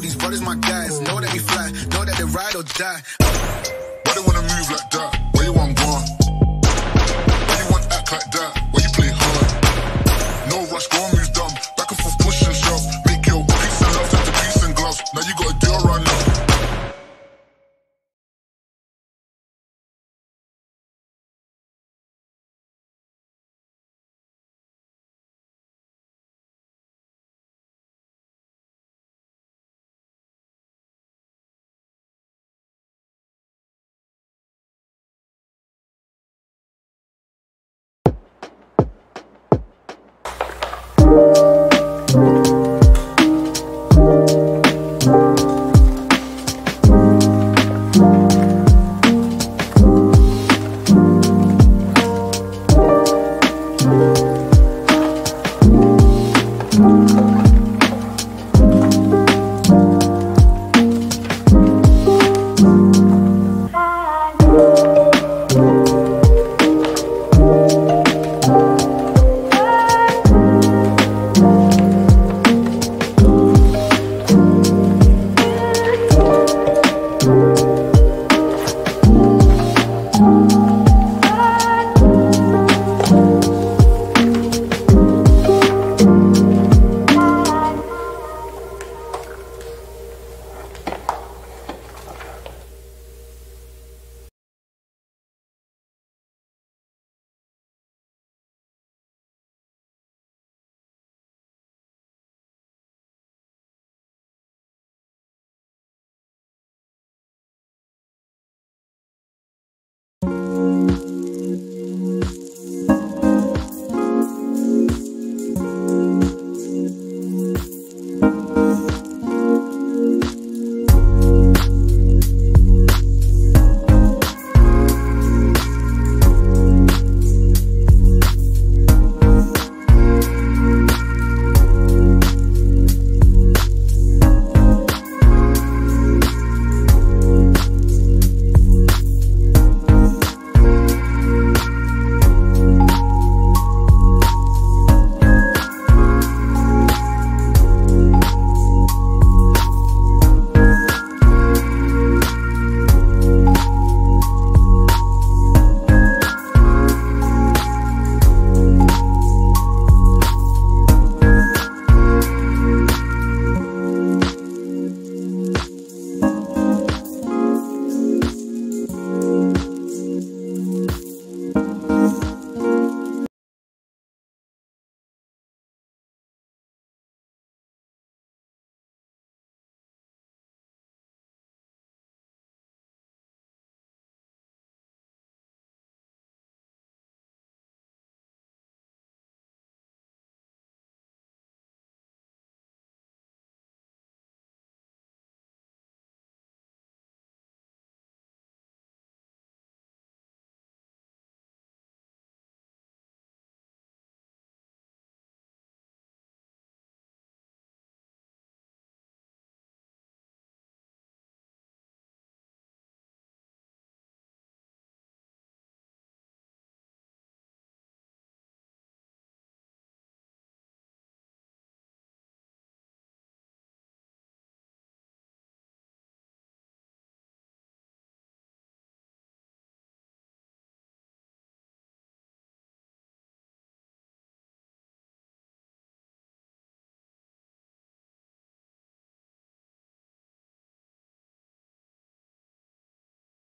These brothers my guys. Know that we fly, know that they ride or die. Why they wanna move like that?